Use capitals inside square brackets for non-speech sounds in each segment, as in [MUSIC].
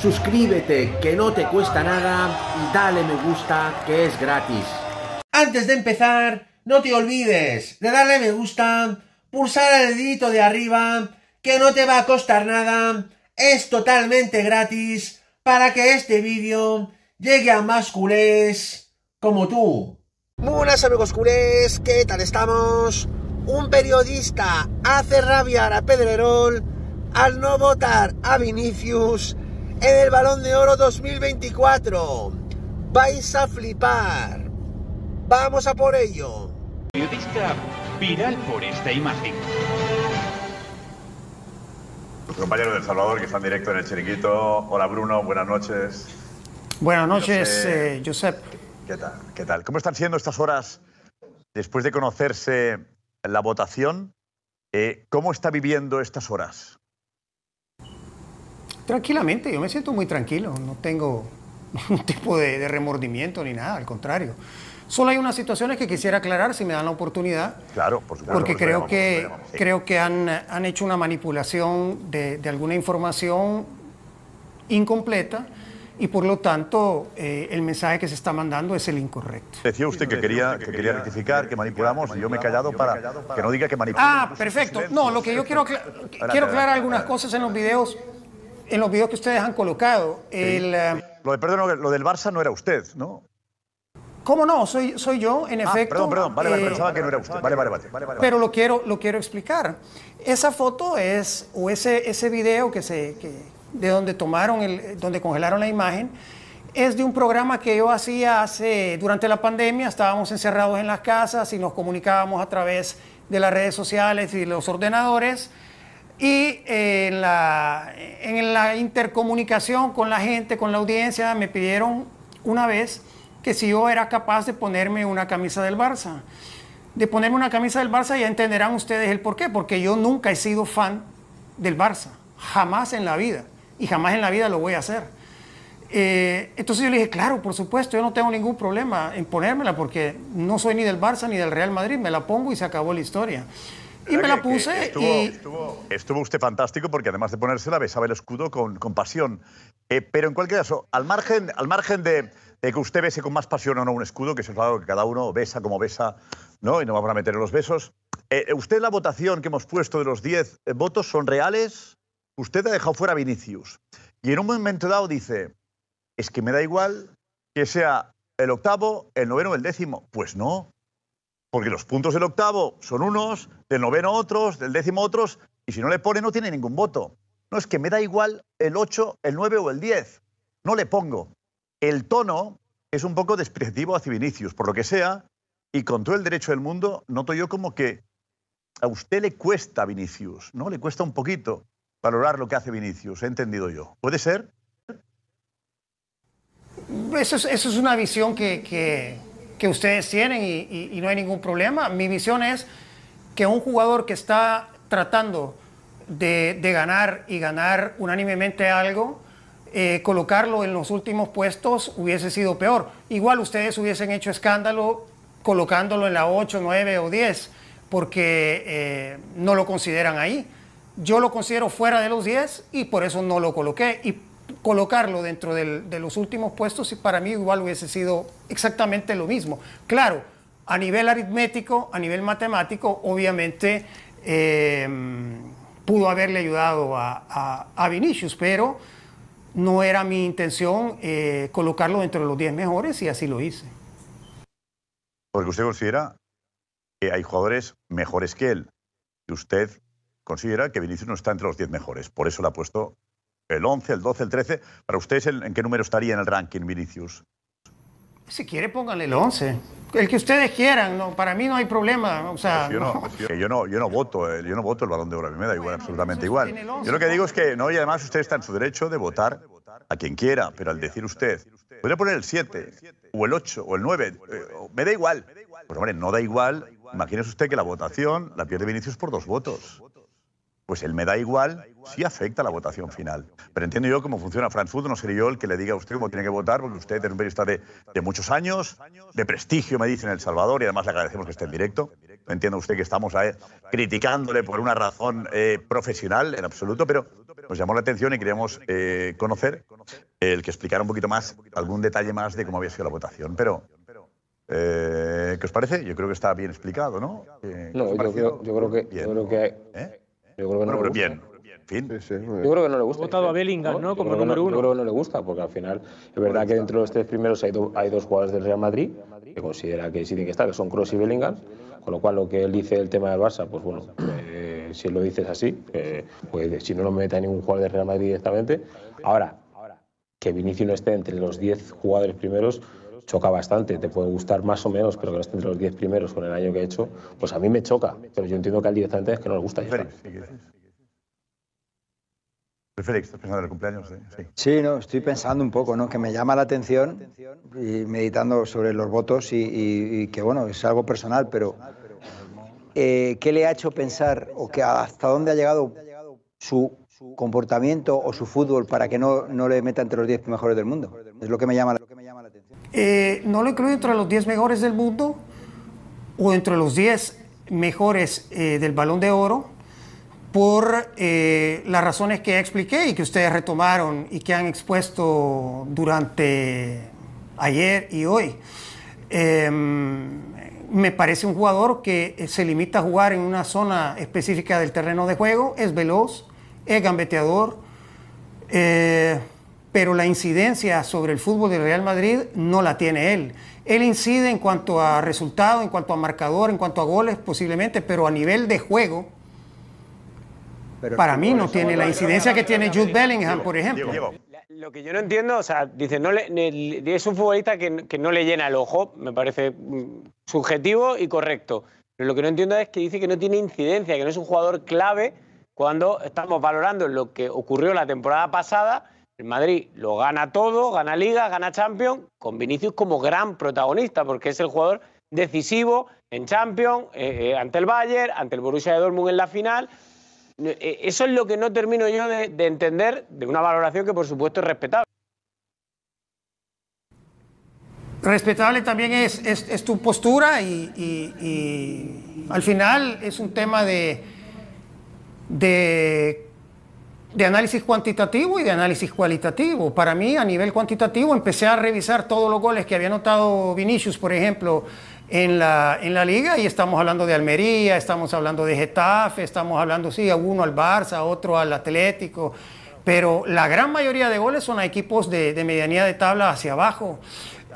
suscríbete que no te cuesta nada y dale me gusta que es gratis. Antes de empezar, no te olvides de darle me gusta, pulsar el dedito de arriba, que no te va a costar nada, es totalmente gratis para que este vídeo llegue a más culés como tú. Buenas amigos culés, ¿qué tal estamos? Un periodista hace rabiar a Pedrerol al no votar a Vinicius en el Balón de Oro 2024. Vais a flipar. Vamos a por ello. Periodista viral por esta imagen. Nuestro compañero del Salvador que está en directo en el Chiringuito. Hola Bruno, buenas noches. Buenas noches, eh, Josep. ¿Qué tal? ¿Qué tal? ¿Cómo están siendo estas horas después de conocerse la votación? Eh, ¿Cómo está viviendo estas horas? Tranquilamente, yo me siento muy tranquilo, no tengo [LAUGHS] ningún tipo de, de remordimiento ni nada, al contrario. Solo hay unas situaciones que quisiera aclarar si me dan la oportunidad, Claro, por supuesto. porque creo llamamos, que, llamamos, sí. creo que han, han hecho una manipulación de, de alguna información incompleta y por lo tanto eh, el mensaje que se está mandando es el incorrecto. Decía usted que quería, que quería rectificar, que manipulamos, y yo me he callado para que no diga que manipulamos. Ah, perfecto. No, lo que yo quiero, acla- quiero aclarar algunas cosas en los videos, en los videos que ustedes han colocado. El, eh, Lo, de, perdón, lo del Barça no era usted, ¿no? ¿Cómo no? Soy, soy yo, en Ah, efecto. perdón, perdón. Vale, vale, eh, pensaba que no era usted. Vale, vale, vale. vale, vale. Pero lo quiero, lo quiero explicar. Esa foto es, o ese, ese video que se, que- de donde tomaron, el, donde congelaron la imagen, es de un programa que yo hacía hace, durante la pandemia, estábamos encerrados en las casas y nos comunicábamos a través de las redes sociales y los ordenadores. Y eh, en, la, intercomunicación con la gente, con la audiencia, me pidieron una vez que si yo era capaz de ponerme una camisa del Barça. De ponerme una camisa del Barça ya entenderán ustedes el por qué, porque yo nunca he sido fan del Barça, jamás en la vida, y jamás en la vida lo voy a hacer. Eh, entonces yo le dije, claro, por supuesto, yo no tengo ningún problema en ponérmela porque no soy ni del Barça ni del Real Madrid, me la pongo y se acabó la historia. Y me la puse estuvo, y... estuvo- estuvo usted fantástico porque además de ponérsela besaba el escudo con, con pasión. Eh, pero en cualquier caso, al margen, al margen de, de que usted bese con más pasión o no un escudo, que eso es algo que cada uno besa como besa, ¿no? y no vamos a meter en los besos, eh, ¿usted la votación que hemos puesto de los 10 eh, votos son reales? Usted ha dejado fuera a Vinicius. Y en un momento dado dice, es que me da igual que sea el octavo, el noveno o el décimo. Pues no, porque los puntos del octavo son unos, del noveno otros, del décimo otros, y si no le pone no tiene ningún voto. No, es que me da igual el 8, el 9 o el 10. No le pongo. El tono es un poco despreciativo hacia Vinicius, por lo que sea, y con todo el derecho del mundo, noto yo como que a usted le cuesta Vinicius, ¿no? Le cuesta un poquito valorar lo que hace Vinicius, he entendido yo. ¿Puede ser? Eso es, una visión que- que ustedes tienen y, no hay ningún problema. Mi visión es que un jugador que está tratando de, ganar y ganar unánimemente algo, eh, colocarlo en los últimos puestos hubiese sido peor. Igual ustedes hubiesen hecho escándalo colocándolo en la 8, 9 o 10, porque eh, no lo consideran ahí. Yo lo considero fuera de los 10 y por eso no lo coloqué. Colocarlo dentro de los últimos puestos y para mí igual hubiese sido exactamente lo mismo. Claro, a nivel aritmético, a nivel matemático, obviamente eh, pudo haberle ayudado a Vinicius, pero no era mi intención eh, colocarlo dentro de los 10 mejores y así lo hice. Porque usted considera que hay jugadores mejores que él. Y usted considera que Vinicius no está entre los 10 mejores. Por eso le ha puesto el 11, el 12, el 13. Para ustedes, ¿en qué número estaría en el ranking Vinicius? Si quiere, pónganle el 11. El que ustedes quieran, no, para mí no hay problema. O sea, Yo no, yo no, yo no voto, eh, yo no voto el balón de oro, a mí me da igual, absolutamente igual. tiene el 11, Yo lo que digo es que, no, y además usted está en su derecho de votar a quien quiera, pero al decir usted, podría poner el 7, o el 8, o el 9, eh, me da igual. Pues hombre, no da igual, imagínese usted que la votación la pierde Vinicius por dos votos. Pues el me da igual sí afecta a la votación final. Pero entiendo yo cómo funciona France Food, no seré yo el que le diga a usted cómo tiene que votar, porque usted es un periodista de, de muchos años, de prestigio, me dice en El Salvador, y además le agradecemos que esté en directo. Entiendo usted que estamos criticándole por una razón eh, profesional, en absoluto, pero nos llamó la atención y queríamos eh, conocer el que explicara un poquito más, algún detalle más de cómo había sido la votación. Pero, eh, ¿qué os parece? Yo creo que está bien explicado, ¿no? Eh, ¿qué No, yo creo, yo creo que, yo creo que, ¿Eh? Yo creo que Bueno, no le pero bien. Yo creo que no le gusta. votado a Bellingham, ¿no? Como número no- uno. Yo creo que no le gusta, porque al final es verdad que dentro de los tres primeros hay, do- hay dos jugadores del Real Madrid que considera que sí tienen que estar, que son Kroos y Bellingham. Con lo cual, lo que él dice del tema del Barça, pues bueno, eh, si lo dices así, eh, pues si no lo mete a ningún jugador del Real Madrid directamente. Ahora, que Vinicius no esté entre los 10 jugadores primeros choca bastante. Te puede gustar más o menos, pero que no esté entre los 10 primeros con el año que ha hecho, pues a mí me choca. Pero yo entiendo que a él directamente es que no le gusta. Félix, ¿estás pensando en el cumpleaños? Sí. sí. Sí, no, estoy pensando un poco, ¿no? Que me llama la atención y meditando sobre los votos y, y- y que, bueno, es algo personal, pero eh, ¿qué le ha hecho pensar o que hasta dónde ha llegado su comportamiento o su fútbol para que no, no le meta entre los 10 mejores del mundo? Es lo que me llama, lo que me llama la Eh, no lo incluyo entre los 10 mejores del mundo o entre los 10 mejores eh, del balón de oro por eh, las razones que expliqué y que ustedes retomaron y que han expuesto durante ayer y hoy. Eh, me parece un jugador que se limita a jugar en una zona específica del terreno de juego, es veloz, es gambeteador, pero la incidencia sobre el fútbol del Real Madrid no la tiene él. Él incide en cuanto a resultado, en cuanto a marcador, en cuanto a goles posiblemente, pero a nivel de juego, Pero para mí no tiene la incidencia que tiene Jude Bellingham, por ejemplo. Lo que yo no entiendo, o sea, dice, no le- ne- es un futbolista que, que no le llena el ojo, me parece mm, subjetivo y correcto. Pero lo que no entiendo es que dice que no tiene incidencia, que no es un jugador clave cuando estamos valorando lo que ocurrió la temporada pasada. El Madrid lo gana todo, gana Liga, gana Champions, con Vinicius como gran protagonista, porque es el jugador decisivo en Champions, eh, eh, ante el Bayern, ante el Borussia de Dortmund en la final. Eh, Eso es lo que no termino yo de, de entender de una valoración que por supuesto es respetable. Respetable también es, tu postura y, al final es un tema de, de análisis cuantitativo y de análisis cualitativo. Para mí, a nivel cuantitativo, empecé a revisar todos los goles que había anotado Vinicius, por ejemplo, en la, en la liga y estamos hablando de Almería, estamos hablando de Getafe, estamos hablando, sí, a uno al Barça, otro al Atlético, pero la gran mayoría de goles son a equipos de, medianía de tabla hacia abajo.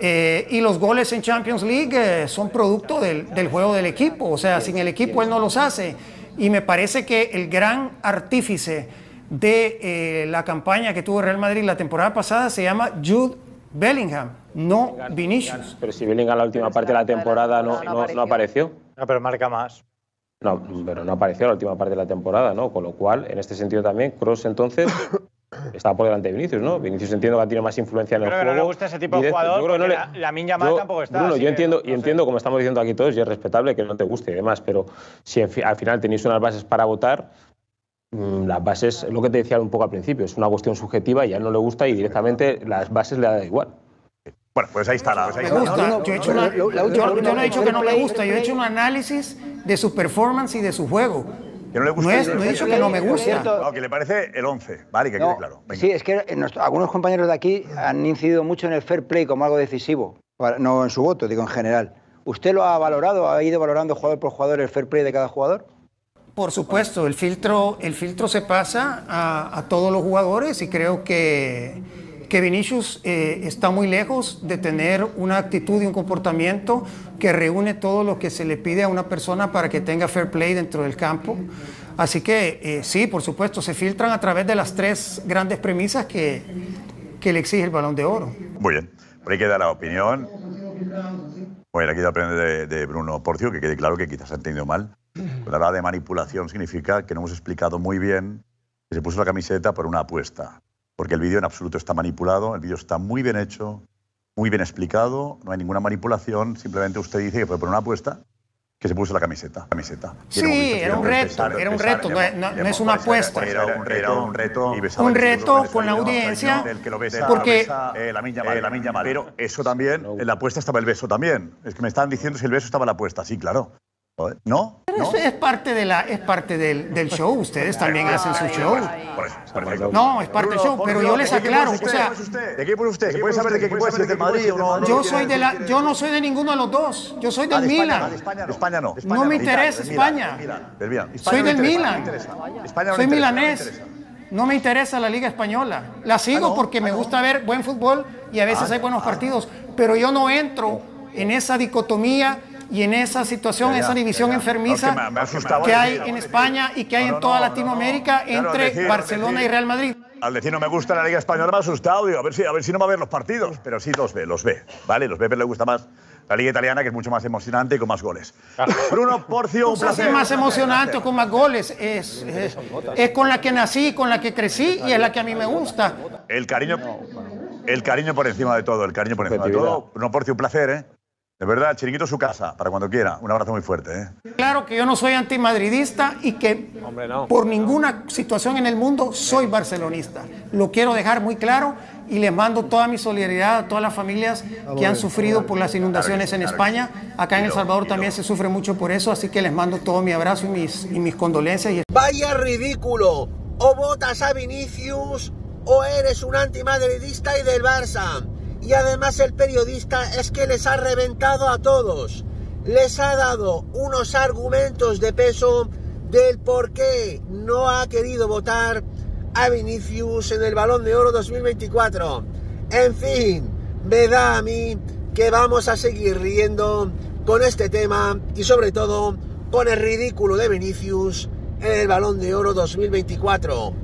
Eh, y los goles en Champions League eh, son producto del juego del equipo, o sea, sin el equipo él no los hace. Y me parece que el gran artífice de eh, la campaña que tuvo Real Madrid la temporada pasada se llama Jude Bellingham, no Vinicius. Pero si Bellingham la última parte de la temporada no, no, no apareció. No, pero marca más. No, pero no apareció la última parte de la temporada, ¿no? Con lo cual, en este sentido también, Cross entonces [COUGHS] está por delante de Vinicius, ¿no? Vinicius entiendo que ha tenido más influencia en el que juego. no le gusta ese tipo de jugador, Yo creo que no le- la- Lamine Yamal yo- tampoco está, Bruno, yo entiendo, no y sé. entiendo, como estamos diciendo aquí todos, y es respetable que no te guste y demás, pero si al final tenéis unas bases para votar, las bases, es lo que te decía un poco al principio, es una cuestión subjetiva y a él no le gusta y directamente las bases le da igual. Bueno, pues ahí está la. pues ahí Me está. gusta. no, Yo, he hecho una- la- la- la- yo- la- yo no he dicho que no me gusta, yo he hecho un análisis de su performance y de su juego. Que no le gusta. No, es- no he dicho que no me gusta. No, que le parece el 11. Vale, que No, quede claro. Venga. sí, es que nuestro- algunos compañeros de aquí han incidido mucho en el fair play como algo decisivo, para- no en su voto, digo en general. ¿Usted lo ha valorado, ha ido valorando jugador por jugador el fair play de cada jugador? Por supuesto, el filtro, el filtro se pasa a, todos los jugadores y creo que, que Vinicius eh, está muy lejos de tener una actitud y un comportamiento que reúne todo lo que se le pide a una persona para que tenga fair play dentro del campo. Así que eh, sí, por supuesto, se filtran a través de las tres grandes premisas que, que le exige el balón de oro. Muy bien. Por ahí queda la opinión. Bueno, aquí aprende de, de Bruno Porcio, que quede claro que quizás ha entendido mal. La verdad de manipulación significa que no hemos explicado muy bien que se puso la camiseta por una apuesta. Porque el vídeo en absoluto está manipulado, el vídeo está muy bien hecho, muy bien explicado, no hay ninguna manipulación, simplemente usted dice que fue por una apuesta que se puso la camiseta. camiseta. Sí, era un reto, era un reto, no es- no- no una pues, apuesta. Era un reto, un reto. con la audiencia, del que lo besa, porque- eh. Pero eso también, en la apuesta estaba el beso también. Es que me estaban diciendo si el beso estaba en la apuesta. Sí, claro. Joder, ¿No? Es, es parte, de la, es parte del, del show, ustedes también hacen su show. Perfecto. No, es parte del show, pero yo les ¿de qué aclaro, o es sea, usted? ¿De qué equipo es usted? ¿Se puede saber de qué equipo es? ¿Es del Madrid o no? yo soy de la, yo no soy de ninguno de los dos, yo soy Ah, del de España, Milan. de España no. No. Me interesa España. Soy no del me interesa, Milan. Soy milanés. No me interesa la liga española. La sigo Ah, porque me ah, gusta ver buen fútbol y a veces hay buenos partidos, pero yo no entro en esa dicotomía y en esa situación, Ya, esa división ya, ya. enfermiza No, que me- me asustaba que hay en España y que hay No, en toda no, Latinoamérica no, no. Claro, entre decir- Barcelona decir- y Real Madrid. Al decir no me gusta la Liga Española me ha asustado, digo, a ver si, a ver si no va a ver los partidos. Pero sí los ve, los ve, ¿vale? Los ve, pero le gusta más la Liga Italiana, que es mucho más emocionante y con más goles. Bruno Porcio, un placer. es más emocionante o con más goles. Es, es, es con la que nací, con la que crecí y es la que a mí me gusta. El cariño, el cariño por encima de todo, el cariño por encima de todo. Bruno Porcio, un placer, ¿eh? De verdad, el chiringuito es su casa, para cuando quiera. Un abrazo muy fuerte, ¿eh? Claro que yo no soy antimadridista y que Hombre, no. por ninguna situación en el mundo soy barcelonista. Lo quiero dejar muy claro y les mando toda mi solidaridad a todas las familias que han sufrido por las inundaciones en España. Acá en El Salvador también se sufre mucho por eso, así que les mando todo mi abrazo y mis, y mis condolencias. Y Vaya ridículo. O votas a Vinicius o eres un antimadridista y del Barça. Y además el periodista es que les ha reventado a todos. Les ha dado unos argumentos de peso del por qué no ha querido votar a Vinicius en el Balón de Oro 2024. En fin, me da a mí que vamos a seguir riendo con este tema y sobre todo con el ridículo de Vinicius en el Balón de Oro 2024.